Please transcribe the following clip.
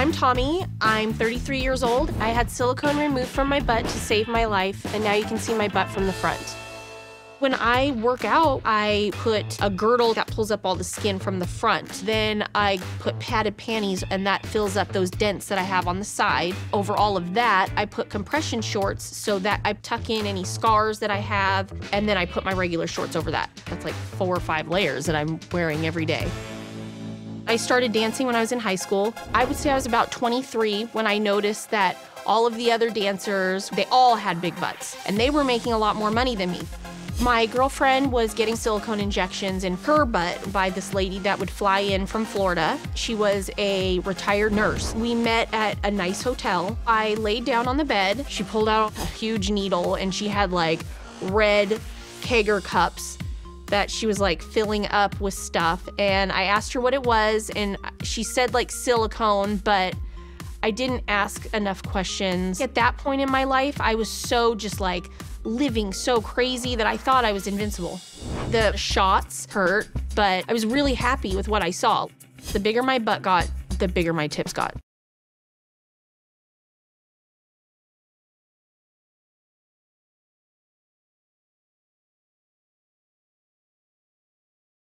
I'm Tomi. I'm 33 years old. I had silicone removed from my butt to save my life, and now you can see my butt from the front. When I work out, I put a girdle that pulls up all the skin from the front. Then I put padded panties, and that fills up those dents that I have on the side. Over all of that, I put compression shorts so that I tuck in any scars that I have, and then I put my regular shorts over that. That's like four or five layers that I'm wearing every day. I started dancing when I was in high school. I would say I was about 23 when I noticed that all of the other dancers, they all had big butts, and they were making a lot more money than me. My girlfriend was getting silicone injections in her butt by this lady that would fly in from Florida. She was a retired nurse. We met at a nice hotel. I laid down on the bed. She pulled out a huge needle and she had like red Kager cups that she was like filling up with stuff. And I asked her what it was, and she said like silicone, but I didn't ask enough questions. At that point in my life, I was so just like living so crazy that I thought I was invincible. The shots hurt, but I was really happy with what I saw. The bigger my butt got, the bigger my tips got.